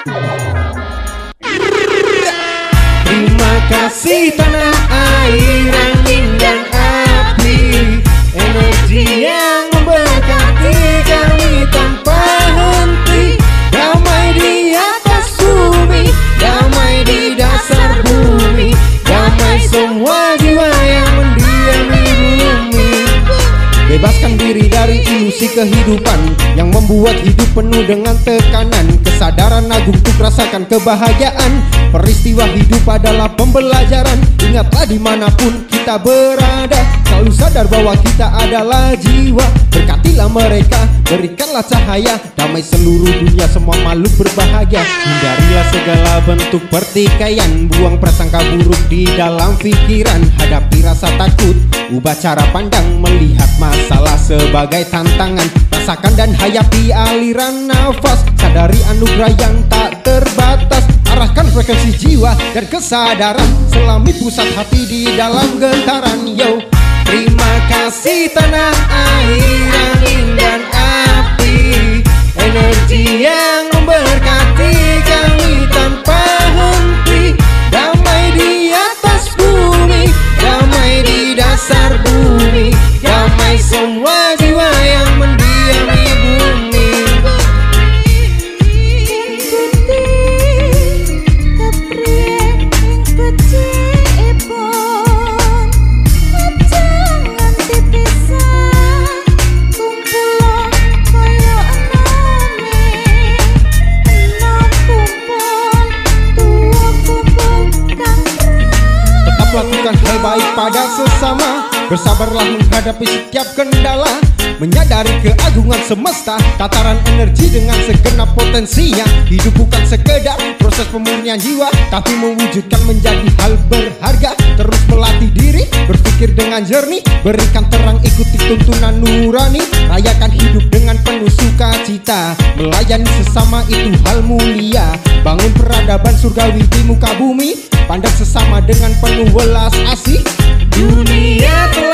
Terima kasih tanah air angin dan api. Energi yang memberkati kami tanpa henti. Damai di atas bumi, damai di dasar bumi. Damai semua jiwa yang mendiami bumi. Bebaskan diri dari ilusi kehidupan Yang membuat hidup penuh dengan tekanan. Kesadaran agung untuk rasakan kebahagiaan. Peristiwa hidup adalah pembelajaran. Ingatlah di mana pun kita berada. Selalu sadar bahwa kita adalah jiwa. Berkatilah mereka, berikanlah cahaya. Damai seluruh dunia, semua makhluk berbahagia. Hindarilah segala bentuk pertikaian. Buang prasangka buruk di dalam pikiran. Hadapi rasa takut, ubah cara pandang. Melihat masalah sebagai tantangan Rasakan dan hayati aliran nafas. Sadari anugerah yang tak terbatas. Arahkan frekuensi jiwa dan kesadaran. Selami pusat hati di dalam gentaran Yo, terima kasih tanah air, angin dan api. Energi yang memberkati kami tanpa henti. Damai di atas bumi, damai di dasar bumi. Damai semua hal baik pada sesama. Bersabarlah menghadapi setiap kendala. Menyadari keagungan semesta. Tataran energi dengan segenap potensinya. Hidup bukan sekedar proses pemurnian jiwa Tapi mewujudkan menjadi hal berharga. Terus melatih diri, berpikir dengan jernih Berikan terang ikuti tuntunan nurani. Rayakan hidup dengan penuh sukacita. Melayani sesama itu hal mulia. Bangun peradaban surgawi di muka bumi Pandang sesama dengan penuh welas asih. Dunia